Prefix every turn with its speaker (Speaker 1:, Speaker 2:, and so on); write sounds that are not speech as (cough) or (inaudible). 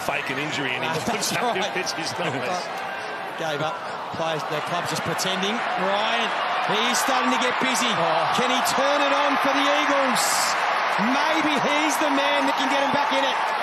Speaker 1: fake an injury and he (laughs) puts
Speaker 2: that's
Speaker 1: up
Speaker 2: right. (laughs)
Speaker 1: his numbers.
Speaker 2: Gave up. Players, the club's just pretending. Ryan, he's starting to get busy. Oh. Can he turn it on for the Eagles? Maybe he's the man that can get him back in it.